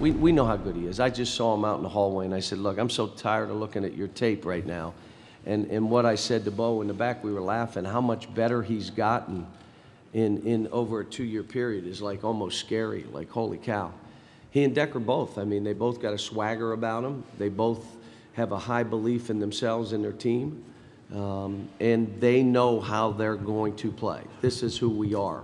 We, we know how good he is. I just saw him out in the hallway, and I said, look, I'm so tired of looking at your tape right now. And, and what I said to Bo in the back, we were laughing, how much better he's gotten in, in over a two-year period is like almost scary, like holy cow. He and Dekker both, I mean, they both got a swagger about them. They both have a high belief in themselves and their team. Um, and they know how they're going to play. This is who we are.